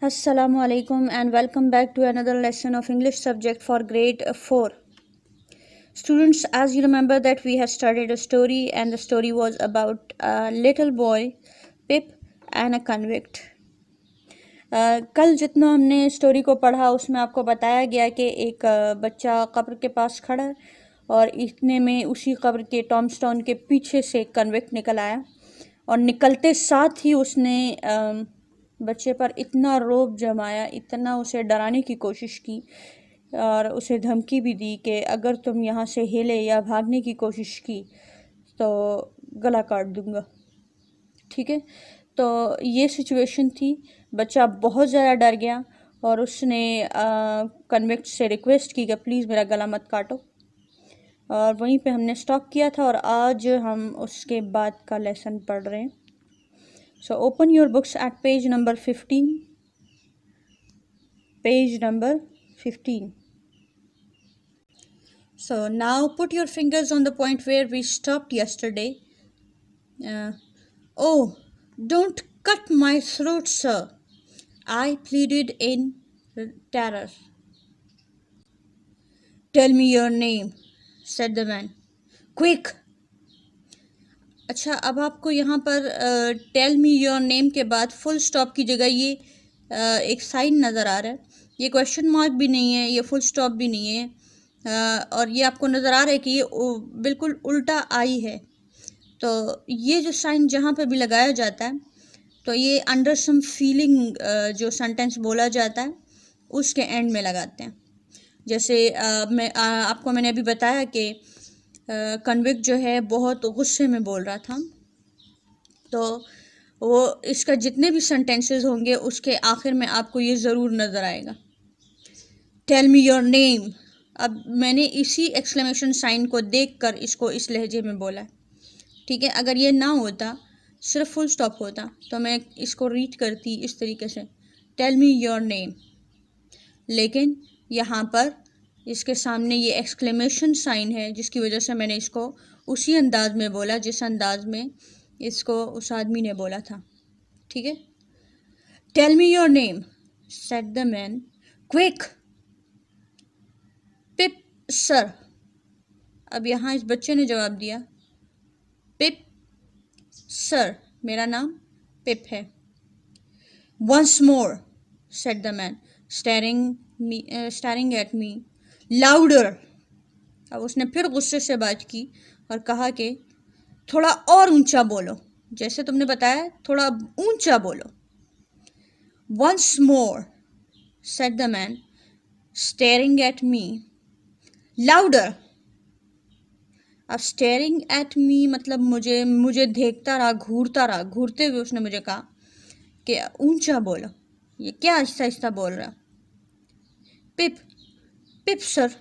Assalamu alaikum and welcome back to another lesson of English subject for grade 4. Students, as you remember that we had started a story and the story was about a little boy, Pip and a convict. Uh, कल जितना हमने story को पढ़ा उसमें आपको बताया गया कि एक uh, बच्चा कब्र के पास खड़ा है और इतने में उसी कब्र के टॉमस्टोन के पीछे से कन्विक्ट निकल आया। और निकलते साथ ही उसने बच्चे पर इतना रोब जमाया, इतना उसे डराने की कोशिश की और उसे धमकी भी दी कि अगर तुम यहाँ से हिले या भागने की कोशिश की तो गला काट दूँगा। ठीक है? तो ये सिचुएशन थी। बच्चा बहुत ज़्यादा डर गया और उसने कन्वेक्ट से रिक्वेस्ट की कि प्लीज़ मेरा गला मत काटो। और वहीं पे हमने स्टॉप किया था और आज हम उसके बाद का लेसन पढ़ रहे हैं। So open your books at page number fifteen page number fifteen so now put your fingers on the point where we stopped yesterday O don't cut my throat sir I pleaded in terror tell me your name said the man. Quick, अच्छा अब आपको यहाँ पर tell me your name के बाद full stop की जगह ये uh, एक साइन नज़र आ रहा है। ये क्वेश्चन मार्क भी नहीं है ये फुल स्टॉप भी नहीं है। uh, और ये आपको नज़र आ रहा है कि ये बिल्कुल उल्टा आई है। तो ये जो साइन जहाँ पे भी लगाया जाता है तो ये अंडर सम फीलिंग जो सेंटेंस बोला जाता है उसके एंड में लगाते हैं। जैसे uh, मैं आ, आपको मैंने अभी बताया कि कन्विक जो है बहुत गुस्से में बोल रहा था। तो वो इसका जितने भी सेंटेंसेस होंगे उसके आखिर में आपको ये ज़रूर नज़र आएगा। टेल मी योर नेम अब मैंने इसी एक्सक्लेमेशन साइन को देखकर इसको इस लहजे में बोला। ठीक है? अगर ये ना होता सिर्फ़ फुल स्टॉप होता तो मैं इसको रीड करती इस तरीके से। टेल मी योर नेम लेकिन यहाँ पर। इसके सामने ये एक्सक्लेमेशन साइन है, जिसकी वजह से मैंने इसको उसी अंदाज में बोला जिस अंदाज में इसको उस आदमी ने बोला था। ठीक है? Tell me your name said the man quick Pip sir अब यहाँ इस बच्चे ने जवाब दिया। पिप सर मेरा नाम पिप है। Once more said the man staring me staring at me louder अब उसने फिर गुस्से से बात की और कहा कि, थोड़ा और ऊँचा बोलो। जैसे तुमने बताया, थोड़ा ऊँचा बोलो। Once more said the man staring at me louder अब स्टेयरिंग एट मी मतलब मुझे मुझे देखता रहा, घूरता रहा। घूरते हुए उसने मुझे कहा कि, ऊँचा बोलो। ये क्या आहिस्ता आहिस्ता बोल रहा? Pip Pip sir.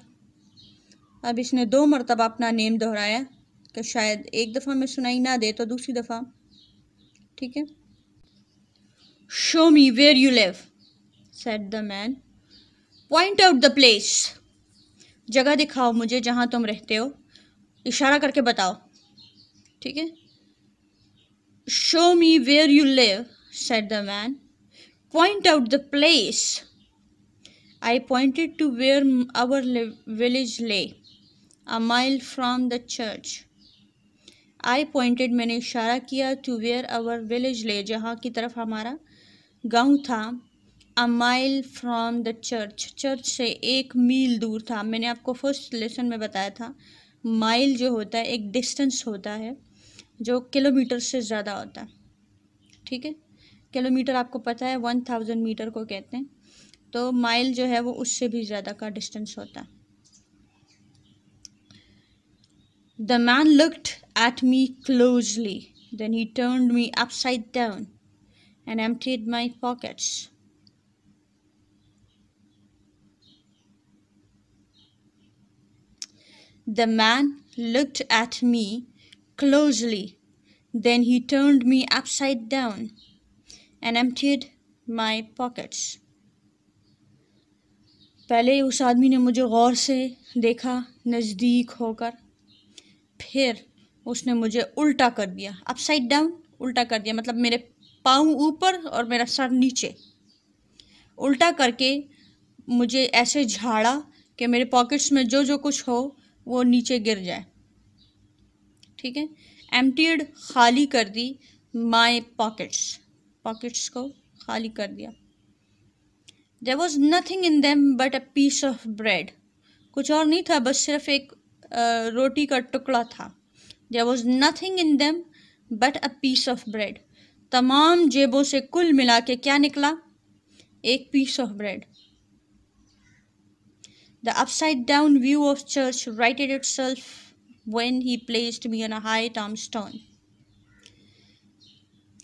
अब इसने दो मरतबा अपना नेम दोहराया कि शायद एक दफ़ा में सुनाई ना दे तो दूसरी दफ़ा। ठीक है? Show me where you live said the man point out the place जगह दिखाओ मुझे जहाँ तुम रहते हो। इशारा करके बताओ। ठीक है? Show me where you live said the man point out the place I pointed to where our village lay, a mile from the church. I pointed मैंने इशारा किया to where our village lay जहाँ की तरफ़ हमारा गाँव था a mile from the church. Church से एक मील दूर था। मैंने आपको फ़र्स्ट लेसन में बताया था माइल जो होता है एक डिस्टेंस होता है जो किलोमीटर से ज़्यादा होता है। ठीक है? किलोमीटर आपको पता है वन थाउज़ेंड मीटर को कहते हैं। तो माइल जो है वो उससे भी ज़्यादा का डिस्टेंस होता है। The man looked at me closely then he turn me upside down and emptied my pockets the man looked at me closely then he turn me upside down and emptied my pockets पहले उस आदमी ने मुझे गौर से देखा, नज़दीक होकर। फिर उसने मुझे उल्टा कर दिया अपसाइड डाउन उल्टा कर दिया मतलब मेरे पाँव ऊपर और मेरा सर नीचे। उल्टा करके मुझे ऐसे झाड़ा कि मेरे पॉकेट्स में जो जो कुछ हो, वो नीचे गिर जाए। ठीक है? एम्प्टीड खाली कर दी माई पॉकेट्स पॉकेट्स को खाली कर दिया। There was nothing in them but a piece of bread कुछ और नहीं था, बस सिर्फ़ एक रोटी का टुकड़ा था। There was nothing in them but a piece of bread तमाम जेबों से कुल मिला के क्या निकला? एक piece of bread the upside down view of church righted itself when he placed me on a high term stone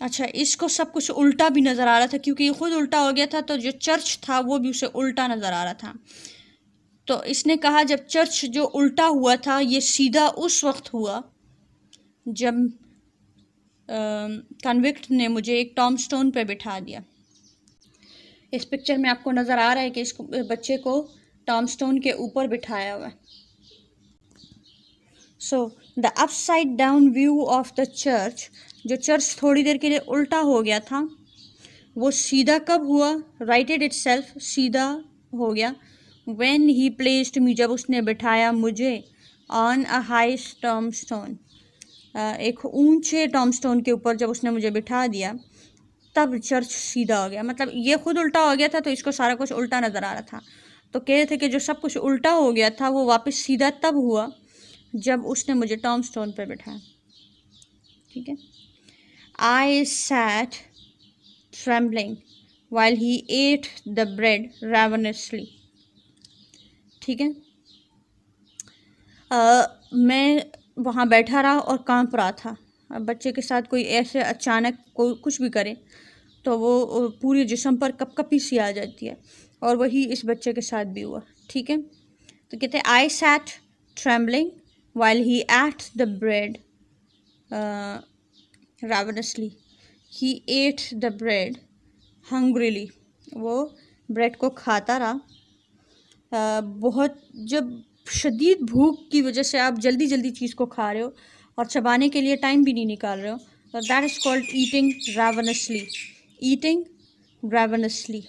अच्छा इसको सब कुछ उल्टा भी नज़र आ रहा था, क्योंकि ये खुद उल्टा हो गया था तो जो चर्च था, वो भी उसे उल्टा नज़र आ रहा था। तो इसने कहा, जब चर्च जो उल्टा हुआ था, ये सीधा उस वक्त हुआ, जब कन्विक्ट ने मुझे एक टॉम स्टोन पर बिठा दिया। इस पिक्चर में आपको नज़र आ रहा है कि इस बच्चे को टॉम स्टोन के ऊपर बिठाया हुआ so the upside down view of the church जो चर्च थोड़ी देर के लिए उल्टा हो गया था, वो सीधा कब हुआ? राइटेड इट सेल्फ सीधा हो गया। वेन ही प्लेस्ड मी जब उसने बिठाया मुझे on a high tomb stone एक ऊँचे टॉम स्टोन के ऊपर जब उसने मुझे बिठा दिया, तब चर्च सीधा हो गया। मतलब ये खुद उल्टा हो गया था तो इसको सारा कुछ उल्टा नज़र आ रहा था। तो कह रहे थे कि जो सब कुछ उल्टा हो गया था, वो वापस सीधा तब हुआ, जब उसने मुझे टॉम स्टोन पर बिठाया। ठीक है? I sat trembling while he ate the bread ravenously. ठीक है? uh, मैं वहाँ बैठा रहा और काँप रहा था। बच्चे के साथ कोई ऐसे अचानक को कुछ भी करे तो वो पूरे जिसम पर कपकपी सी आ जाती है और वही इस बच्चे के साथ भी हुआ। ठीक है? तो कहते हैं I sat trembling while he ate the bread ravenously. He ate the bread hungrily. वो ब्रेड को खाता रहा बहुत जब शदीद भूख की वजह से आप जल्दी जल्दी चीज़ को खा रहे हो और चबाने के लिए टाइम भी नहीं निकाल रहे हो तो that is called eating ravenously eating ravenously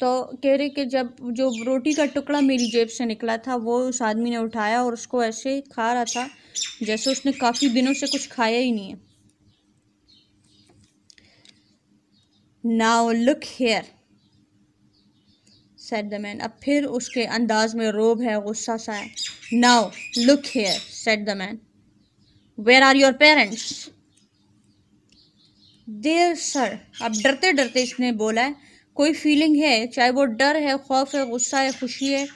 तो कह रहे कि जब जो रोटी का टुकड़ा मेरी जेब से निकला था, वो उस आदमी ने उठाया और उसको ऐसे खा रहा था जैसे उसने काफ़ी दिनों से कुछ खाया ही नहीं है now look here said the man अब फिर उसके अंदाज में रोब है, गुस्सा सा है। Now look here said the man where are your parents there sir अब डरते डरते इसने बोला है, कोई फीलिंग है? चाहे वो डर है, खौफ है, गुस्सा है, खुशी है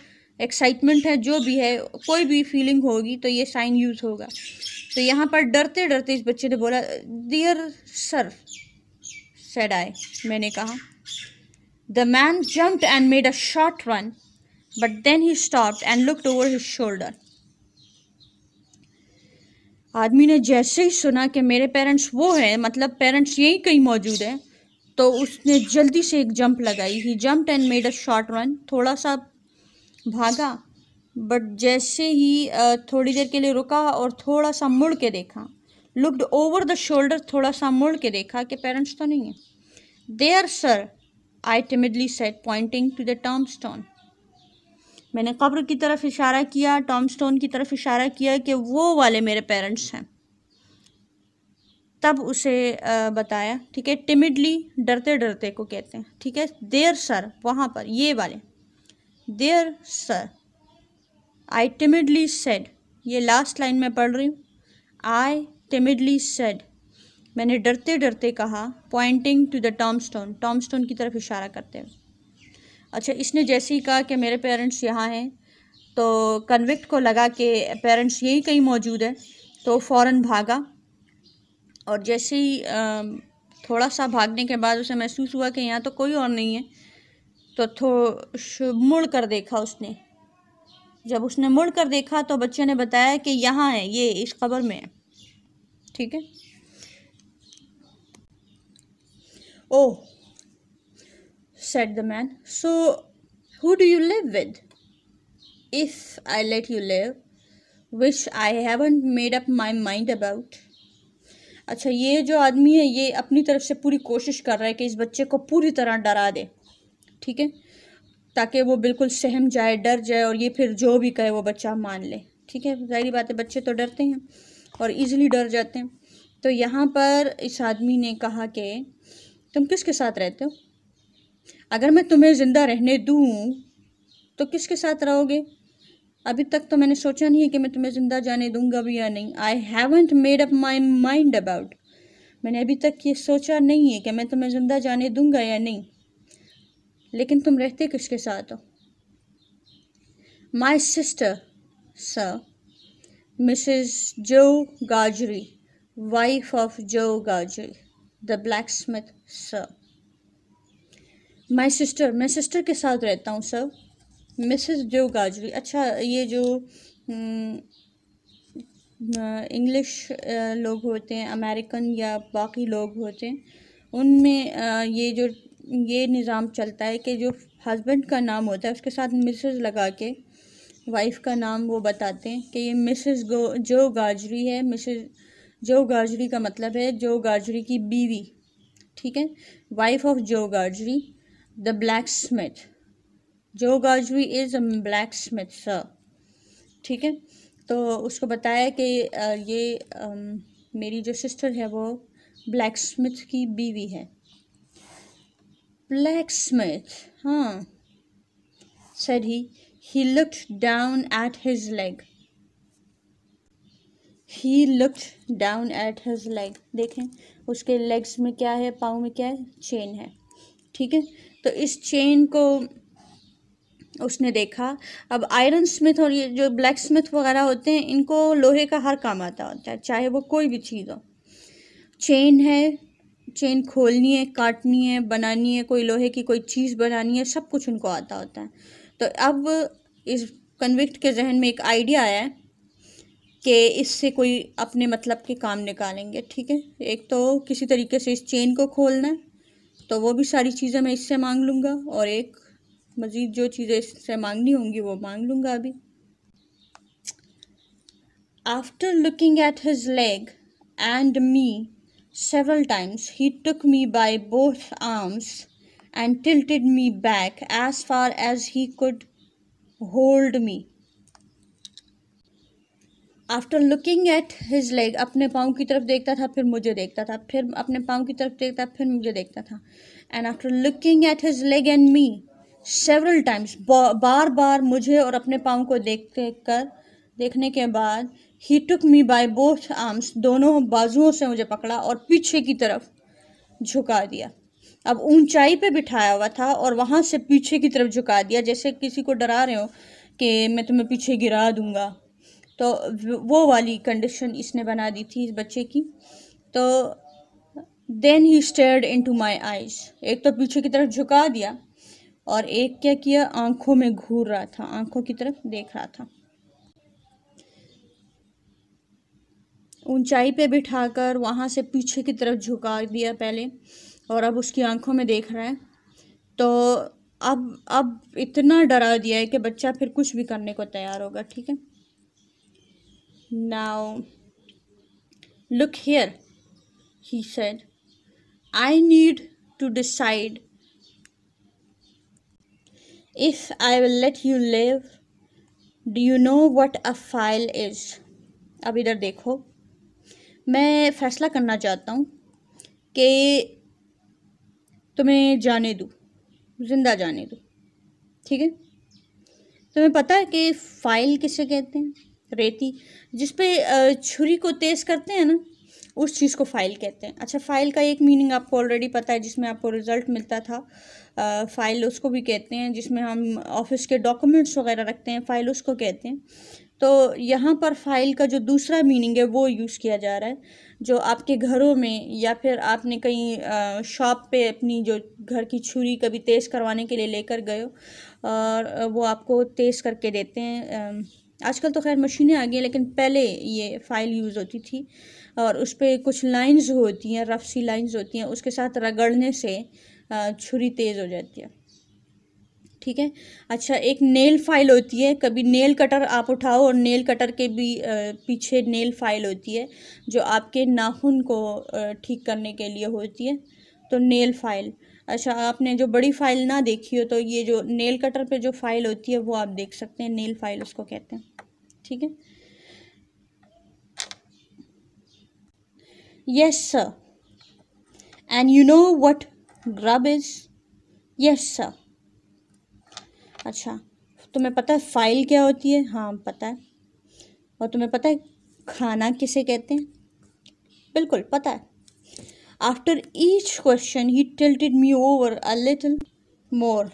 एक्साइटमेंट है, जो भी है, कोई भी फीलिंग होगी तो ये साइन यूज़ होगा। तो यहाँ पर डरते डरते इस बच्चे ने बोला डियर सर said I. मैंने कहा The man jumped and made a short run, but then he stopped and looked over his shoulder. आदमी ने जैसे ही सुना कि मेरे पेरेंट्स वो हैं मतलब पेरेंट्स यहीं कहीं मौजूद हैं तो उसने जल्दी से एक जंप लगाई ही jump and made a short run थोड़ा सा भागा बट जैसे ही थोड़ी देर के लिए रुका और थोड़ा सा मुड़ के देखा लुकड ओवर द शोल्डर थोड़ा सा मुड़ के देखा कि पेरेंट्स तो नहीं है there sir I timidly said pointing to the tomb stone मैंने कब्र की तरफ़ इशारा किया टॉम स्टोन की तरफ़ इशारा किया कि वो वाले मेरे पेरेंट्स हैं। तब उसे बताया, ठीक है टिमिडली डरते डरते को कहते हैं, ठीक है? देर सर वहाँ पर, ये वाले। There sir I timidly said ये लास्ट लाइन में पढ़ रही हूँ। आई टिमिडली सेड मैंने डरते डरते कहा pointing to the tomb stone tomb stone की तरफ़ इशारा करते हुए। अच्छा इसने जैसे ही कहा कि मेरे पेरेंट्स यहाँ हैं तो कन्विक्ट को लगा कि पेरेंट्स यहीं कहीं मौजूद है तो फ़ौर भागा। और जैसे ही थोड़ा सा भागने के बाद उसे महसूस हुआ कि यहाँ तो कोई और नहीं है तो थो मुड़ कर देखा उसने। जब उसने मुड़ कर देखा तो बच्चे ने बताया कि यहाँ है, ये इस खबर में है। ठीक है? Oh, said the man. So, who do you live with? If I let you live, which I haven't made up my mind about अच्छा ये जो आदमी है ये अपनी तरफ़ से पूरी कोशिश कर रहा है कि इस बच्चे को पूरी तरह डरा दे ठीक है ताकि वो बिल्कुल सहम जाए डर जाए और ये फिर जो भी कहे वो बच्चा मान ले ठीक है ज़ाहरी बात है बच्चे तो डरते हैं और इजीली डर जाते हैं तो यहाँ पर इस आदमी ने कहा कि तुम किसके साथ रहते हो? अगर मैं तुम्हें ज़िंदा रहने दूँ तो किसके साथ रहोगे? अभी तक तो मैंने सोचा नहीं है कि मैं तुम्हें ज़िंदा जाने दूँगा भी या नहीं। I haven't made up my mind about मैंने अभी तक ये सोचा नहीं है कि मैं तुम्हें ज़िंदा जाने दूँगा या नहीं। लेकिन तुम रहते किसके साथ हो? माई सिस्टर सर मिसेस जो Gargery wife of Joe Gargery the blacksmith sir my sister मैं सिस्टर के साथ रहता हूँ सर मिसेस जो गाजरी अच्छा ये जो इंग्लिश लोग होते हैं अमेरिकन या बाकी लोग होते हैं, उनमें ये जो, ये निज़ाम चलता है कि जो हस्बैंड का नाम होता है, उसके साथ मिसेस लगा के वाइफ का नाम वो बताते हैं कि ये मिसेस गो, जो गाजरी है मिसेस जो गाजरी का मतलब है, जो गाजरी की बीवी। ठीक है? Wife of Joe Gargery the blacksmith जो Gargery is a blacksmith sir ठीक है? तो उसको बताया कि ये मेरी जो सिस्टर है वो ब्लैक स्मिथ की बीवी है। ब्लैक स्मिथ हाँ sir he he looked down at his leg he looked down at his leg देखें उसके लेग्स में क्या है, पाँव में क्या है चेन है। ठीक है? तो इस चेन को उसने देखा। अब आयरन स्मिथ और ये जो ब्लैक स्मिथ वगैरह होते हैं, इनको लोहे का हर काम आता होता है, चाहे वो कोई भी चीज़ हो। चेन है चेन खोलनी है, काटनी है, बनानी है, कोई लोहे की कोई चीज़ बनानी है, सब कुछ उनको आता होता है। तो अब इस कन्विक्ट के जहन में एक आइडिया आया है कि इससे कोई अपने मतलब के काम निकालेंगे, ठीक है? एक तो किसी तरीके से इस चेन को खोलना है तो वो भी सारी चीज़ें मैं इससे मांग लूँगा और एक मज़ीद जो चीज़ें इससे मांगनी होंगी वो मांग लूँगा अभी। After looking at his leg and me several times, he took me by both arms and tilted me back as far as he could hold me. After looking at his leg अपने पाँव की तरफ़ देखता था, फिर मुझे देखता था। फिर अपने पाँव की तरफ़ देखता, फिर मुझे देखता था। And after looking at his leg and me several times बार बार मुझे और अपने पाँव को देख कर, देखने के बाद he took me by both arms दोनों बाजुओं से मुझे पकड़ा और पीछे की तरफ़ झुका दिया। अब ऊंचाई पे बिठाया हुआ था और वहाँ से पीछे की तरफ़ झुका दिया। जैसे किसी को डरा रहे हो कि मैं तुम्हें पीछे गिरा दूँगा। तो वो वाली कंडीशन इसने बना दी थी इस बच्चे की। तो then he stared into my eyes एक तो पीछे की तरफ़ झुका दिया और एक क्या किया? आँखों में घूर रहा था, आँखों की तरफ़ देख रहा था। ऊंचाई पे बिठाकर वहाँ से पीछे की तरफ़ झुका दिया पहले और अब उसकी आँखों में देख रहा है। तो अब अब इतना डरा दिया है कि बच्चा फिर कुछ भी करने को तैयार होगा, ठीक है? Now look here he said I need to decide If I will let you live, do you know what a file is? अब इधर देखो। मैं फ़ैसला करना चाहता हूँ कि तुम्हें जाने दूँ ज़िंदा जाने दूँ ठीक है? तुम्हें पता है कि फ़ाइल किसे कहते हैं? रेती जिस पे छुरी को तेज़ करते हैं ना उस चीज़ को फ़ाइल कहते हैं। अच्छा फ़ाइल का एक मीनिंग आपको ऑलरेडी पता है जिसमें आपको रिज़ल्ट मिलता था। आ, फ़ाइल उसको भी कहते हैं जिसमें हम ऑफ़िस के डॉक्यूमेंट्स वगैरह रखते हैं फ़ाइल उसको कहते हैं। तो यहाँ पर फ़ाइल का जो दूसरा मीनिंग है वो यूज़ किया जा रहा है। जो आपके घरों में या फिर आपने कहीं शॉप पे अपनी जो घर की छुरी कभी तेज़ करवाने के लिए लेकर गए और वो आपको तेज़ करके देते हैं आजकल तो खैर मशीनें आ गई लेकिन पहले ये फ़ाइल यूज़ होती थी और उस पर कुछ लाइंस होती हैं रफ सी लाइंस होती हैं, उसके साथ रगड़ने से छुरी तेज़ हो जाती है। ठीक है? अच्छा एक नेल फ़ाइल होती है, कभी नेल कटर आप उठाओ और नेल कटर के भी पीछे नेल फ़ाइल होती है, जो आपके नाखून को ठीक करने के लिए होती है तो नेल फ़ाइल अच्छा आपने जो बड़ी फ़ाइल ना देखी हो तो ये जो नेल कटर पे जो फ़ाइल होती है, वो आप देख सकते हैं नेल फ़ाइल उसको कहते हैं। ठीक है? Yes sir and you know what grub is yes sir अच्छा तुम्हें पता है फ़ाइल क्या होती है? हाँ पता है। और तुम्हें पता है खाना किसे कहते हैं? बिल्कुल, पता है। After each question he tilted me over a little more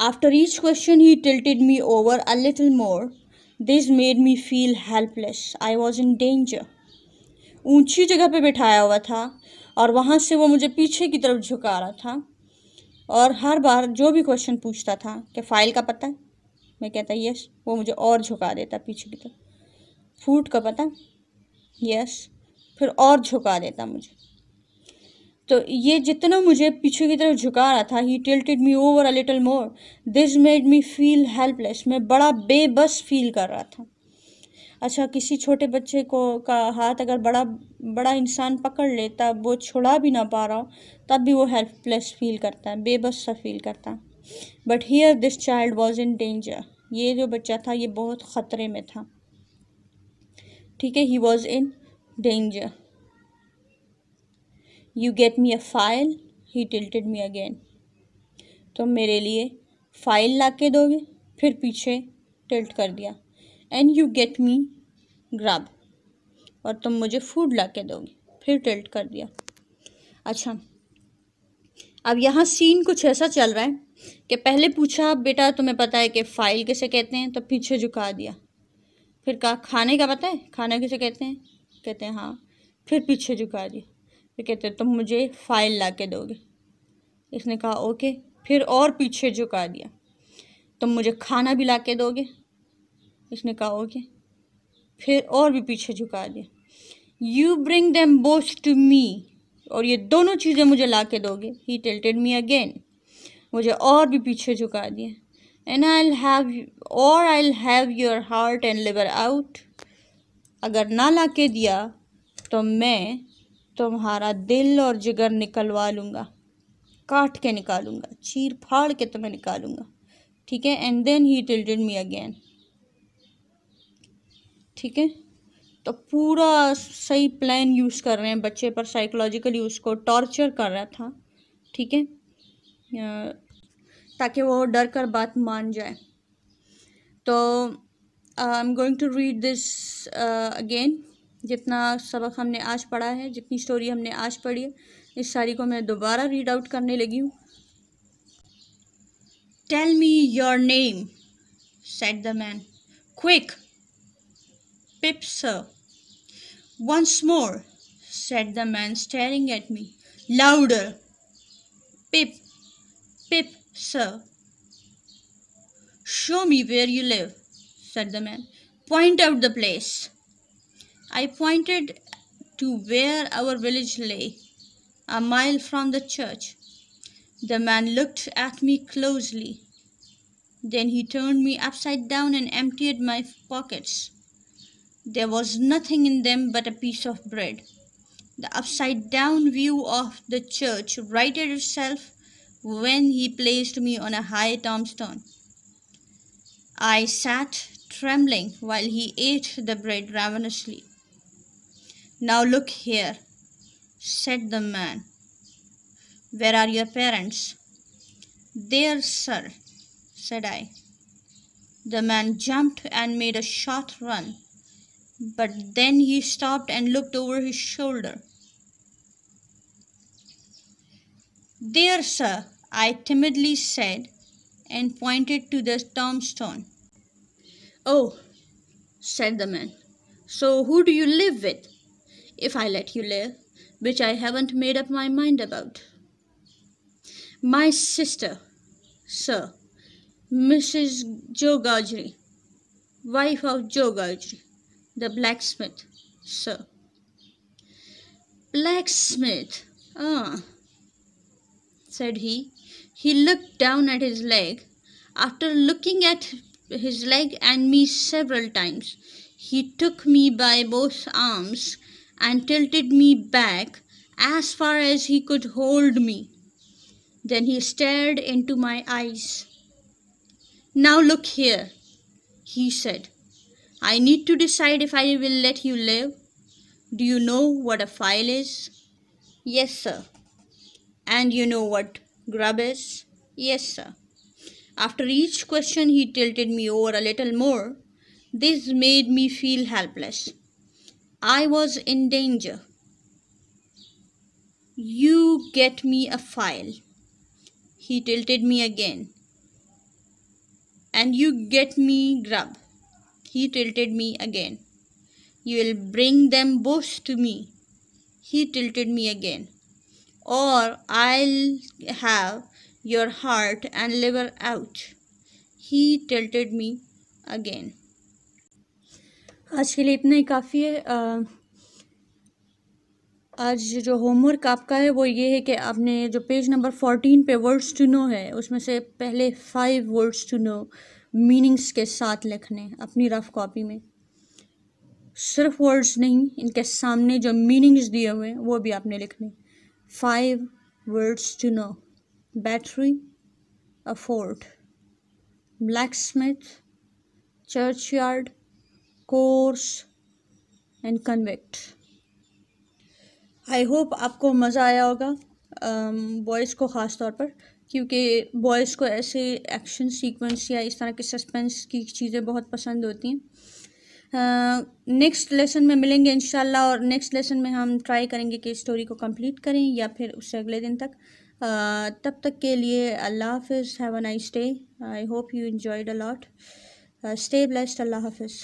after each question he tilted me over a little more this made me feel helpless I was in danger ऊँची जगह पे बिठाया हुआ था और वहाँ से वो मुझे पीछे की तरफ़ झुका रहा था और हर बार जो भी क्वेश्चन पूछता था कि फ़ाइल का पता है? मैं कहता यस वो मुझे और झुका देता पीछे की तरफ़। फ़ूड का पता? यस फिर और झुका देता मुझे। तो ये जितना मुझे पीछे की तरफ़ झुका रहा था he tilted me over a little more this made me feel helpless मैं बड़ा बेबस फील कर रहा था। अच्छा किसी छोटे बच्चे को का हाथ अगर बड़ा बड़ा इंसान पकड़ ले, तब वो छुड़ा भी ना पा रहा हो, तब भी वो हेल्पलेस फील करता है, बेबस सा फील करता but here this child was in danger ये जो बच्चा था, ये बहुत ख़तरे में था। ठीक है he was in danger you get me a file he tilted me again तो मेरे लिए फ़ाइल ला के दोगे? फिर पीछे टिल्ट कर दिया. And you get me grab और तुम मुझे फ़ूड ला के दोगे? फिर टिल्ट कर दिया. अच्छा. अब यहाँ सीन कुछ ऐसा चल रहा है कि पहले पूछा, बेटा, तुम्हें पता है कि फ़ाइल किसे कहते हैं? तो पीछे झुका दिया. फिर कहा, खाने का पता है? खाना किसे कहते हैं? कहते हैं हाँ फिर पीछे झुका दिया फिर कहते हैं, तुम मुझे फ़ाइल ला के दोगे। इसने कहा, ओके। फिर और पीछे झुका दिया। तुम मुझे खाना भी ला के दोगे? इसने कहा, ओके। फिर और भी पीछे झुका दिया। You bring them both to me और ये दोनों चीज़ें मुझे ला के दोगे। ही टेल्टेड मी अगेन मुझे और भी पीछे झुका दिया। एंड आई हैव और I have your heart and liver out अगर ना ला के दिया तो मैं तुम्हारा दिल और जिगर निकलवा लूँगा, काट के निकालूँगा, चीर फाड़ के तुम्हें निकालूँगा। ठीक है? And then he tilted me again ठीक है? तो पूरा सही प्लान यूज़ कर रहे हैं बच्चे पर साइकोलॉजिकली उसको टॉर्चर कर रहा था। ठीक है? ताकि वो डर कर बात मान जाए। तो I am going to read this again जितना सबक हमने आज पढ़ा है जितनी स्टोरी हमने आज पढ़ी है इस सारी को मैं दोबारा रीड आउट करने लगी हूँ tell me your name said the man quick Pip sir. Once more, said the man, staring at me. Louder. Pip, Pip, sir. Show me where you live, said the man. Point out the place. I pointed to where our village lay, a mile from the church. The man looked at me closely. Then he turned me upside down and emptied my pockets. There was nothing in them but a piece of bread. The upside down view of the church righted itself when he placed me on a high tombstone. I sat trembling while he ate the bread ravenously. Now look here, said the man. Where are your parents? There, sir, said I. The man jumped and made a short run but then he stopped and looked over his shoulder. There, sir, I timidly said, and pointed to the tombstone. Oh, said the man, so who do you live with? If I let you live, which I haven't made up my mind about. My sister, sir, Mrs. Joe Gajri, wife of Joe Gajri the blacksmith, sir. Blacksmith, ah, said he. He looked down at his leg. After looking at his leg and me several times, he took me by both arms and tilted me back as far as he could hold me. Then he stared into my eyes. Now look here, he said. I need to decide if I will let you live. Do you know what a file is? Yes, sir. And you know what grub is? Yes, sir. After each question, he tilted me over a little more. This made me feel helpless. I was in danger. You get me a file. He tilted me again. And you get me grub. He tilted me again. You will bring them both to me. He tilted me again. Or I'll have your heart and liver out. He tilted me again. आज के लिए इतना ही काफ़ी है आज जो homework आपका है, वो ये है कि आपने जो पेज नंबर फोर्टीन पे वर्ड्स टू नो है, उसमें से पहले five words to know meanings के साथ लिखने अपनी रफ कॉपी में सिर्फ़ वर्ड्स नहीं, इनके सामने जो मीनिंग्स दिए हुए हैं, वो भी आपने लिखने five words to know battery, a fort. Blacksmith churchyard course and convict. I hope आपको मज़ा आया होगा बॉयज़ को ख़ास तौर पर, क्योंकि बॉयज़ को ऐसे एक्शन सीक्वेंस या इस तरह के सस्पेंस की चीज़ें बहुत पसंद होती हैं। नेक्स्ट लेसन में मिलेंगे इन और नेक्स्ट लेसन में हम ट्राई करेंगे कि स्टोरी को कंप्लीट करें या फिर उससे अगले दिन तक। तब तक के लिए अल्लाह हाफिज़ have a nice day I hope you enjoyed a lot stay blessed अल्लाह हाफिज़